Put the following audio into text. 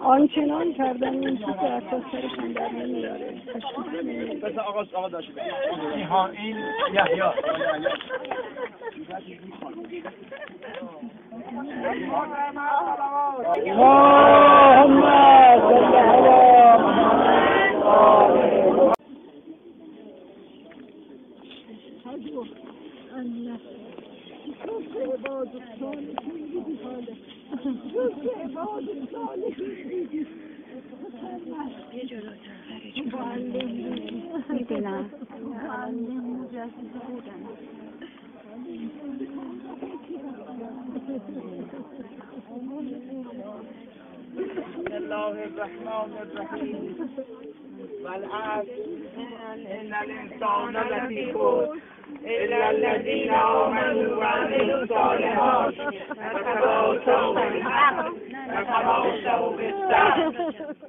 آنچنان کردن این چیز که از سر خندر نمیاره. ها این یحیی. Oh! می‌دونم بسم الله الرحمن الرحیم والعصر ان الانسان لفی خسر الا الذين آمنوا وعملوا الصالحات وتواصوا بالحق وتواصوا بالصبر